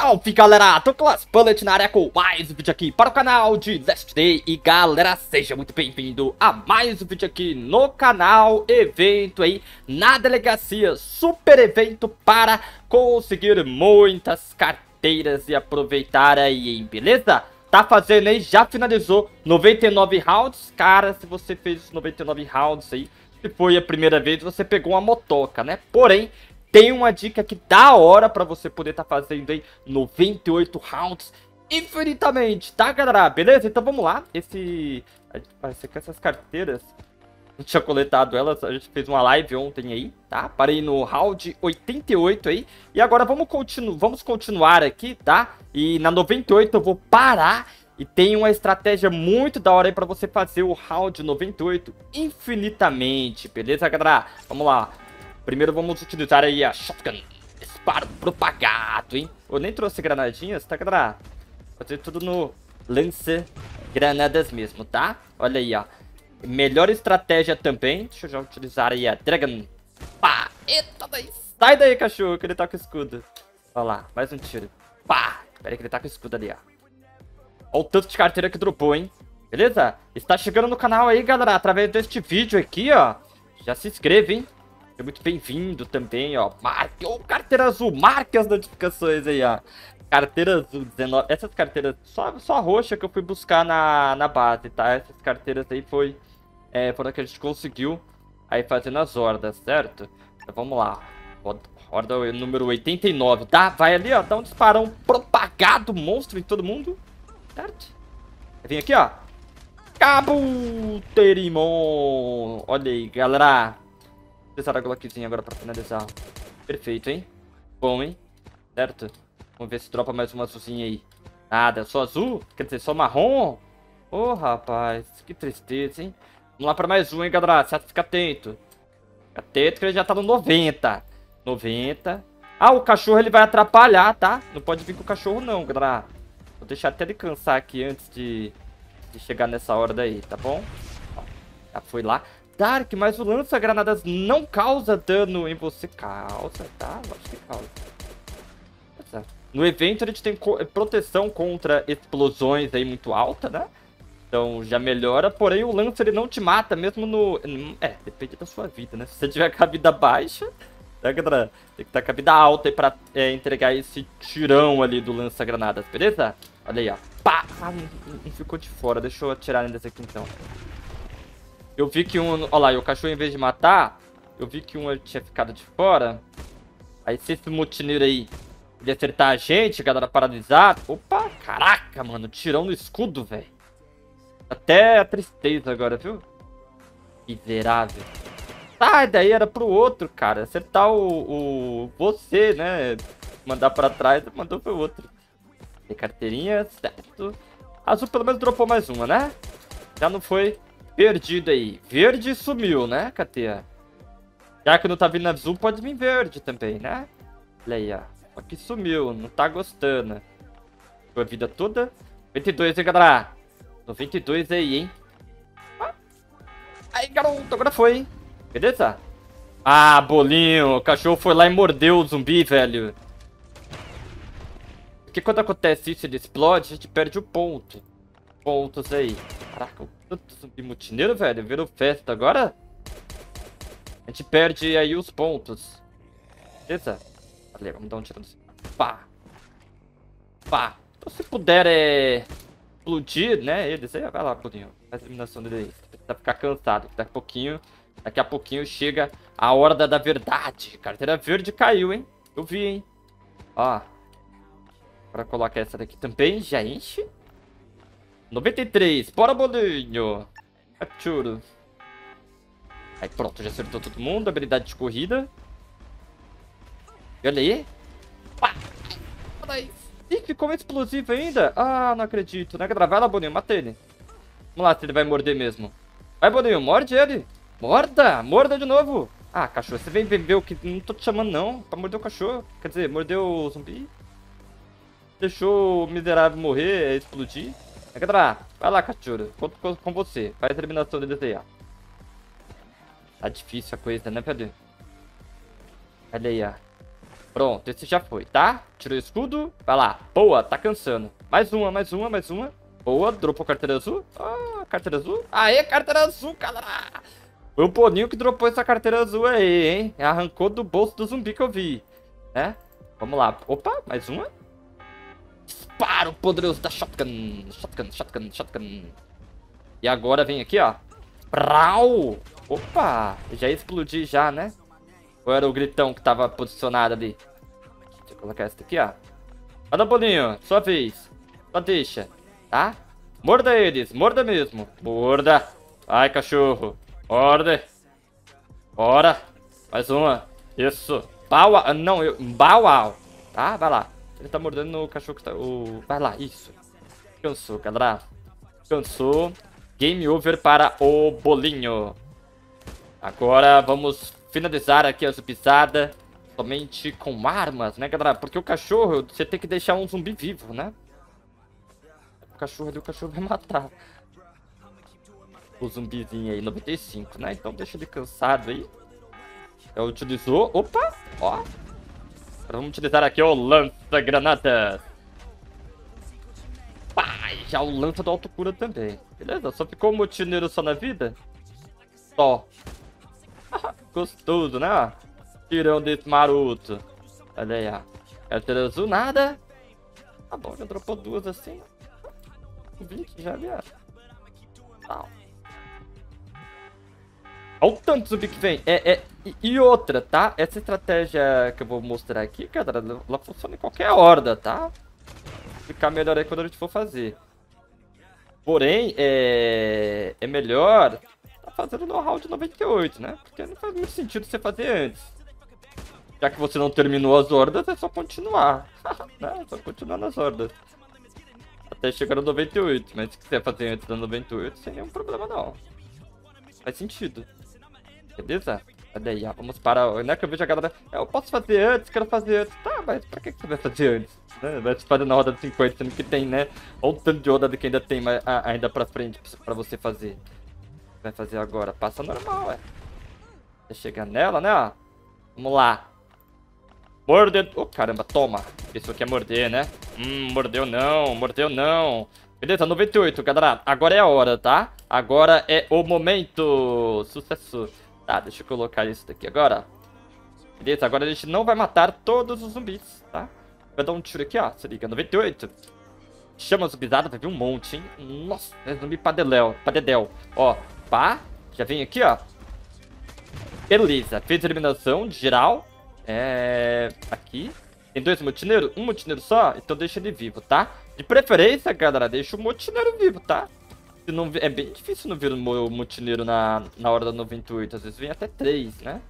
Salve galera, tô as Bullet na área com mais um vídeo aqui para o canal de Last Day. E galera, seja muito bem-vindo a mais um vídeo aqui no canal. Evento aí na delegacia, super evento para conseguir muitas carteiras e aproveitar aí, hein, beleza? Tá fazendo aí, já finalizou 99 rounds, cara, se você fez 99 rounds aí Se foi a primeira vez, você pegou uma motoca, né? Porém, tem uma dica aqui da hora pra você poder estar tá fazendo aí 98 rounds infinitamente, tá, galera? Beleza? Então vamos lá. Esse... Parece que essas carteiras... Não tinha coletado elas, a gente fez uma live ontem aí, tá? Parei no round 88 aí. E agora vamos, continu vamos continuar aqui, tá? E na 98 eu vou parar e tem uma estratégia muito da hora aí pra você fazer o round 98 infinitamente, beleza, galera? Vamos lá. Primeiro vamos utilizar aí a shotgun. Disparo propagado, hein? Eu nem trouxe granadinhas, tá, galera? Fazer tudo no lance granadas mesmo, tá? Olha aí, ó. Melhor estratégia também. Deixa eu já utilizar aí a Dragon. Pá! Eita daí! Sai daí, cachorro, que ele tá com escudo. Olha lá, mais um tiro. Pá! Pera aí que ele tá com escudo ali, ó. Olha o tanto de carteira que dropou, hein? Beleza? Está chegando no canal aí, galera, através deste vídeo aqui, ó. Já se inscreve, hein? Seja muito bem-vindo também, ó. Marque, ô, carteira azul, marque as notificações aí, ó. Carteira azul, 19. Essas carteiras, só, só roxa que eu fui buscar na, na base, tá? Essas carteiras aí foi. É, foram que a gente conseguiu aí fazendo as hordas, certo? Então vamos lá. Horda número 89, tá? Vai ali, ó. Dá um disparão propagado monstro em todo mundo. Certo? Vem aqui, ó. Cabo Terimon. Olha aí, galera. Utilizar a Glockzinha agora pra finalizar. Perfeito, hein? Bom, hein? Certo? Vamos ver se dropa mais uma azulzinha aí. Nada, só azul? Quer dizer, só marrom? Ô, oh, rapaz, que tristeza, hein? Vamos lá pra mais um, hein, galera? Certo? Fica atento. Fica atento que ele já tá no 90. 90. Ah, o cachorro ele vai atrapalhar, tá? Não pode vir com o cachorro não, galera. Vou deixar até ele cansar aqui antes de, de chegar nessa hora daí, tá bom? Já foi lá. Dark, mas o lança-granadas não causa dano em você. Causa, tá? Acho que causa. No evento a gente tem proteção contra explosões aí muito alta, né? Então já melhora, porém o lança ele não te mata mesmo no... É, depende da sua vida, né? Se você tiver com a vida baixa, né, galera? Tem que estar com a vida alta aí pra é, entregar esse tirão ali do lança-granadas, beleza? Olha aí, ó. Pá! Ah, não, não ficou de fora, deixa eu atirar nele aqui então. Eu vi que um... Olha lá, e o cachorro, em vez de matar, eu vi que um tinha ficado de fora. Aí, se esse mutineiro aí ele acertar a gente, galera, paralisar... Opa, caraca, mano. Tirão no escudo, velho. Até a tristeza agora, viu? Miserável. Ah, daí era pro outro, cara. Acertar o, o... Você, né? Mandar pra trás, mandou pro outro. Tem carteirinha, certo. Azul pelo menos dropou mais uma, né? Já não foi perdido aí. Verde sumiu, né, Katia? Já que não tá vindo azul, pode vir verde também, né? Olha aí, ó. Aqui sumiu, não tá gostando. Foi a vida toda. 92, hein, galera? 92 aí, hein? Aí, garoto, agora foi, hein? Beleza? Ah, bolinho, o cachorro foi lá e mordeu o zumbi, velho. Porque quando acontece isso, ele explode, a gente perde o ponto. Pontos aí. Caraca, tanto zumbi mutineiro, velho. Virou festa agora. A gente perde aí os pontos. Beleza? Valeu, vamos dar um tiro no... Pá. Pá. Então se puder é... explodir, né, eles aí, vai lá, Claudinho. Faz a eliminação dele aí. Precisa ficar cansado. Daqui a pouquinho... Daqui a pouquinho chega a hora da verdade. Carteira verde caiu, hein? Eu vi, hein? Ó. Para colocar essa daqui também, já enche. 93. Bora, bolinho. Capturo. Aí, pronto. Já acertou todo mundo. Habilidade de corrida. E olha aí. Pá. Ih, ficou explosivo ainda. Ah, não acredito. Né, Vai lá, Boninho. Mata ele. Vamos lá, se ele vai morder mesmo. Vai, Boninho. Morde ele. Morda. Morda de novo. Ah, cachorro. Você vem ver o que... Não tô te chamando, não. Pra morder o cachorro. Quer dizer, mordeu o zumbi. Deixou o miserável morrer, explodir. Galera, vai lá, cachorro. Conto com, você. Faz a terminação deles aí, ó. Tá difícil a coisa, né, Pedro? Olha aí, ó. Pronto, esse já foi, tá? Tirou o escudo, vai lá. Boa, tá cansando. Mais uma, mais uma, mais uma. Boa, dropou carteira azul. Ah, carteira azul. Aê, carteira azul, galera. Foi o Boninho que dropou essa carteira azul aí, hein? Arrancou do bolso do zumbi que eu vi, né? Vamos lá. Opa, mais uma. Disparo poderoso da shotgun. Shotgun, shotgun, shotgun. E agora vem aqui, ó. Brau! Opa! Já explodi já, né? Ou era o gritão que tava posicionado ali? Deixa eu colocar essa aqui, ó. Manda, Boninho. Sua vez. Só deixa tá? Morda eles, morda mesmo. Morda. Ai, cachorro. Morde. Bora. Mais uma. Isso. Bauau. Não, eu. Bauau. Tá? Vai lá. Ele tá mordendo o cachorro que tá. O... Vai lá, isso. Cansou, galera. Cansou. Game over para o bolinho. Agora vamos finalizar aqui a zumbizada. Somente com armas, né, galera? Porque o cachorro, você tem que deixar um zumbi vivo, né? cachorro ali, o cachorro vai matar. O zumbizinho aí, 95, né? Então deixa ele cansado aí. Já utilizou. Opa! Ó. Agora vamos utilizar aqui o lança-granadas. Pai, já o lança do alto cura também. Beleza? Só ficou o motineiro só na vida? Só. Gostoso, né? Tirão desse maroto. Olha aí, ó. Carteira azul, nada. Tá bom, já dropou duas assim. 20 já, viado. Não. Olha o tanto zumbi que vem. É, é, e, outra, tá? Essa estratégia que eu vou mostrar aqui, cara, ela funciona em qualquer horda, tá? Ficar melhor aí quando a gente for fazer. Porém, é, é melhor tá fazendo no round 98, né? Porque não faz muito sentido você fazer antes. Já que você não terminou as hordas, é só continuar. né? É só continuar nas hordas até chegar no 98. Mas se quiser fazer antes do 98, sem nenhum problema não. Faz sentido. Beleza? Cadê aí? Vamos para. Não é que eu vejo a galera. Eu posso fazer antes, quero fazer antes. Tá, mas pra que você vai fazer antes? Né? Vai fazer na roda de 50, sendo que tem, né? Olha o tanto de roda que ainda tem ainda pra frente pra você fazer. Vai fazer agora? Passa normal, é. Vai chegar nela, né? Ó. Vamos lá. Morde... Oh, caramba, toma. Isso aqui é morder, né? Hum, mordeu não, mordeu não. Beleza, 98, galera. Agora é a hora, tá? Agora é o momento. Sucesso. Tá, deixa eu colocar isso daqui agora. Beleza, agora a gente não vai matar todos os zumbis, tá? Vai dar um tiro aqui, ó. Se liga, 98. Chama zumbizada, vai vir um monte, hein? Nossa, é zumbi padeléu, padedel. Ó, pá. Já vem aqui, ó. Beleza, fez eliminação geral. É... Aqui. Tem dois motineiros? Um motineiro só? Então deixa ele vivo, tá? De preferência, galera, deixa o motineiro vivo, tá? Não... É bem difícil não ver o motineiro na, na hora da 98. Às vezes vem até três, né?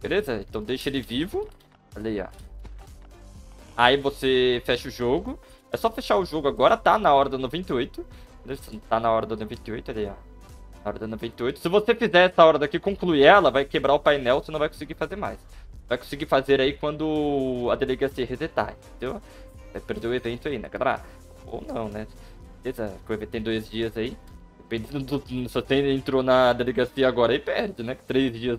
Beleza? Então deixa ele vivo. Olha aí, ó. Aí você fecha o jogo. É só fechar o jogo agora, tá? Na hora da 98. Tá na hora da 98, olha aí, ó. Na hora da 98. Se você fizer essa hora daqui, concluir ela, vai quebrar o painel, você não vai conseguir fazer mais vai conseguir fazer aí quando a delegacia resetar, entendeu? Vai perder o evento aí, né, galera? Ou não, né? Beleza, o evento tem dois dias aí. Dependendo do. Se você entrou na delegacia agora aí, perde, né? Três dias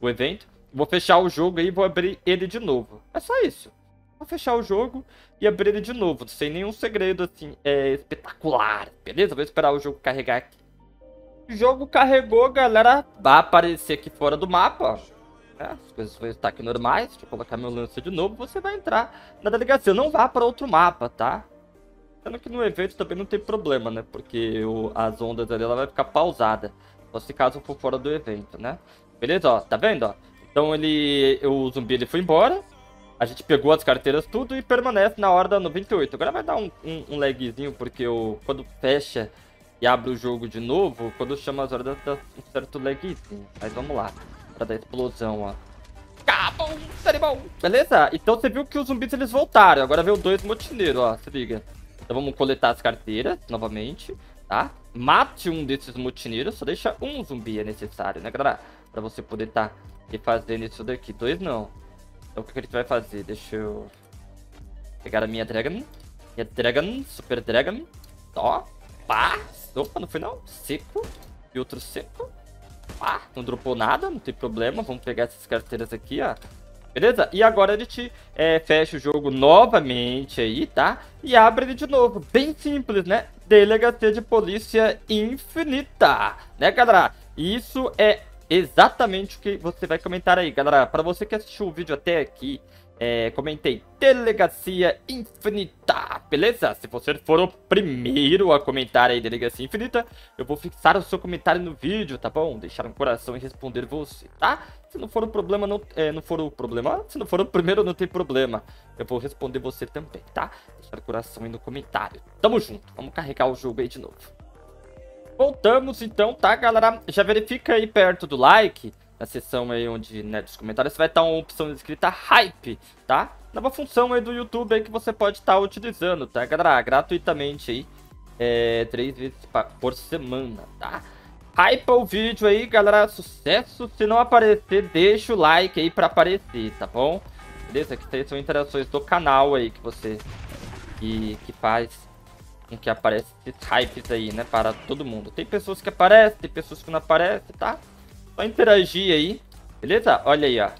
o, evento. Vou fechar o jogo aí e vou abrir ele de novo. É só isso. Vou fechar o jogo e abrir ele de novo. Sem nenhum segredo, assim, é espetacular. Beleza? Vou esperar o jogo carregar aqui. O jogo carregou, galera. Vai aparecer aqui fora do mapa, né? As coisas vão estar aqui normais. Deixa eu colocar meu lance de novo. Você vai entrar na delegacia. Não vá para outro mapa, tá? Sendo que no evento também não tem problema, né? Porque o, as ondas ali ela vai ficar pausada. Só se caso for fora do evento, né? Beleza, ó. Tá vendo, ó? Então ele... O zumbi ele foi embora. A gente pegou as carteiras tudo e permanece na hora da 98. Agora vai dar um, um, um lagzinho, porque o, quando fecha e abre o jogo de novo, quando chama as horas dá um certo lagzinho. Mas vamos lá pra dar explosão, ó. Cabum, bom. Beleza? Então você viu que os zumbis eles voltaram. Agora veio dois motineiros, ó. Se liga. Então vamos coletar as carteiras novamente, tá? Mate um desses motineiros. Só deixa um zumbi é necessário, né, galera? Pra você poder estar tá fazendo isso daqui. Dois não. Então o que, que a gente vai fazer? Deixa eu pegar a minha Dragon. Minha Dragon, Super Dragon. Ó. Pá. Opa, não foi não? Seco. E outro seco. Ah, não dropou nada, não tem problema. Vamos pegar essas carteiras aqui, ó. Beleza? E agora a gente é, fecha o jogo novamente aí, tá? E abre ele de novo. Bem simples, né? Delegacia de Polícia Infinita. Né, galera? Isso é exatamente o que você vai comentar aí, galera. Para você que assistiu o vídeo até aqui, é, comentei Delegacia Infinita, beleza? Se você for o primeiro a comentar aí Delegacia Infinita, eu vou fixar o seu comentário no vídeo, tá bom? Deixar um coração e responder você, tá? Se não for o problema, não, é, não for o problema, se não for o primeiro, não tem problema. Eu vou responder você também, tá? Deixar o coração aí no comentário. Tamo junto, vamos carregar o jogo aí de novo. Voltamos então, tá, galera? Já verifica aí perto do like na seção aí onde, né, dos comentários, vai estar uma opção escrita Hype, tá? Nova função aí do YouTube aí que você pode estar utilizando, tá, galera? Gratuitamente aí, é, três vezes por semana, tá? Hype o vídeo aí, galera, sucesso. Se não aparecer, deixa o like aí pra aparecer, tá bom? Beleza? Que são interações do canal aí que você, que, que faz com que aparece esses hypes aí, né, para todo mundo. Tem pessoas que aparecem, tem pessoas que não aparecem, tá? Só interagir aí. Beleza? Olha aí, ó.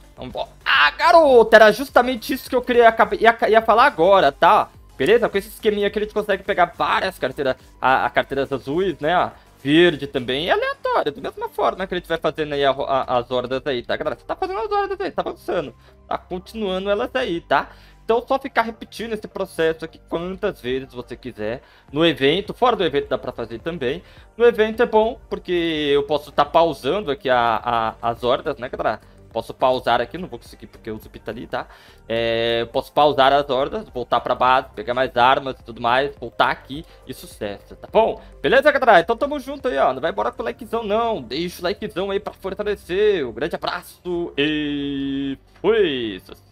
Ah, garoto! Era justamente isso que eu queria ia, ia falar agora, tá? Beleza? Com esse esqueminha aqui a gente consegue pegar várias carteiras, a, a carteiras azuis, né? Ó, verde também e aleatória, da mesma forma que a gente vai fazendo aí a, a, as hordas aí, tá, galera? Você tá fazendo as hordas aí, tá avançando, tá continuando elas aí, tá? Então só ficar repetindo esse processo aqui quantas vezes você quiser. No evento, fora do evento dá pra fazer também. No evento é bom, porque eu posso estar tá pausando aqui a, as hordas, né, galera? Posso pausar aqui, não vou conseguir porque eu uso pita ali, tá? É, posso pausar as ordens, voltar pra base, pegar mais armas e tudo mais, voltar aqui e sucesso, tá bom? Beleza, galera? Então tamo junto aí, ó. Não vai embora com o likezão, não. Deixa o likezão aí pra fortalecer. Um grande abraço e fui! Sucesso!